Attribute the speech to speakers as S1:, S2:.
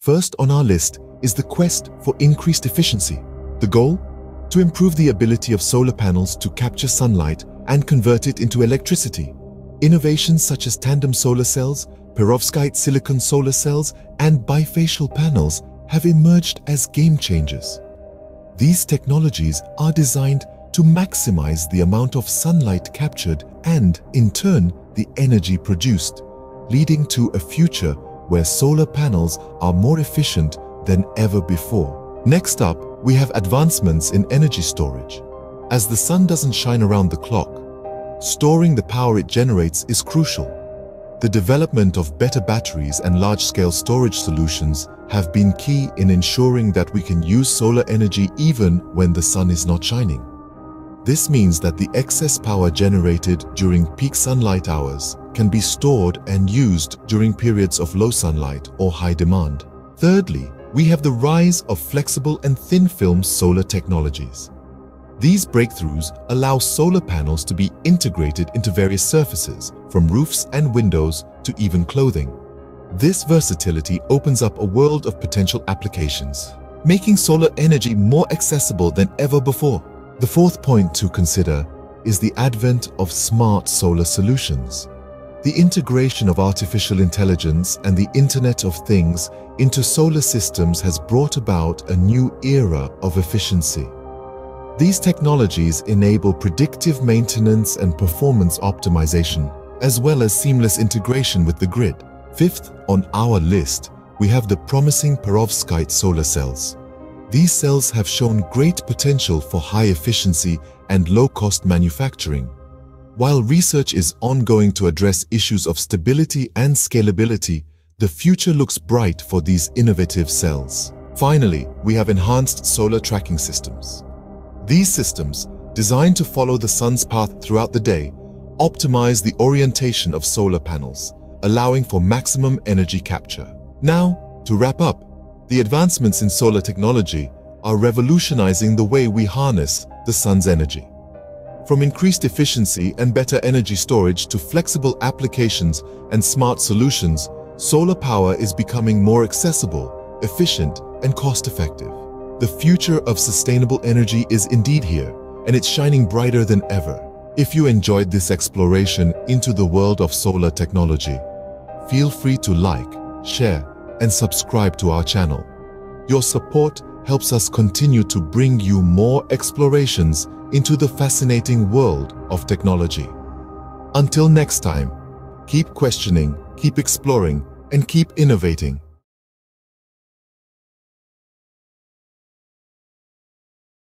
S1: First on our list is the quest for increased efficiency. The goal? To improve the ability of solar panels to capture sunlight and convert it into electricity. Innovations such as tandem solar cells, perovskite silicon solar cells, and bifacial panels have emerged as game changers. These technologies are designed to maximize the amount of sunlight captured and, in turn, the energy produced, leading to a future where solar panels are more efficient than ever before. Next up, we have advancements in energy storage. As the sun doesn't shine around the clock, storing the power it generates is crucial. The development of better batteries and large-scale storage solutions have been key in ensuring that we can use solar energy even when the sun is not shining. This means that the excess power generated during peak sunlight hours can be stored and used during periods of low sunlight or high demand. Thirdly, we have the rise of flexible and thin-film solar technologies. These breakthroughs allow solar panels to be integrated into various surfaces, from roofs and windows to even clothing. This versatility opens up a world of potential applications, making solar energy more accessible than ever before. The fourth point to consider is the advent of smart solar solutions. The integration of artificial intelligence and the Internet of Things into solar systems has brought about a new era of efficiency. These technologies enable predictive maintenance and performance optimization, as well as seamless integration with the grid. Fifth on our list, we have the promising perovskite solar cells. These cells have shown great potential for high efficiency and low-cost manufacturing. While research is ongoing to address issues of stability and scalability, the future looks bright for these innovative cells. Finally, we have enhanced solar tracking systems. These systems, designed to follow the sun's path throughout the day, optimize the orientation of solar panels, allowing for maximum energy capture. Now, to wrap up, the advancements in solar technology are revolutionizing the way we harness the sun's energy. From increased efficiency and better energy storage to flexible applications and smart solutions, solar power is becoming more accessible, efficient, and cost-effective. The future of sustainable energy is indeed here, and it's shining brighter than ever. If you enjoyed this exploration into the world of solar technology, feel free to like, share, and subscribe to our channel. Your support helps us continue to bring you more explorations into the fascinating world of technology. Until next time, keep questioning, keep exploring, and keep innovating.